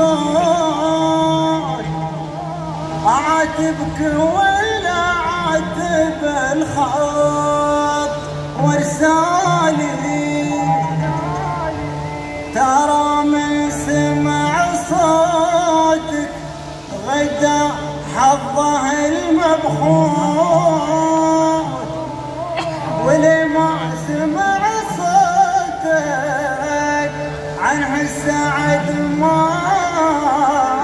الصار اعاتبك ولا اعاتب الخط. ورسالي ترى من سمع صوتك غدا حظه المبخور ولما سمع سعد ما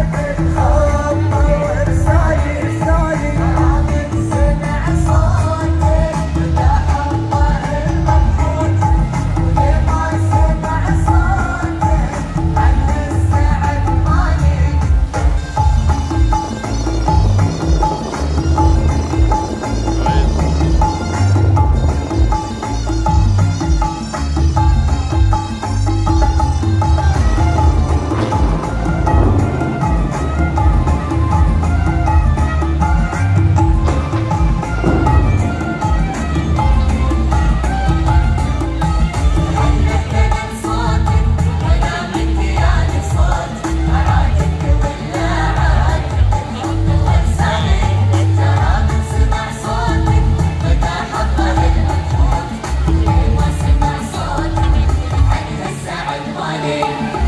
Thank you. Amen.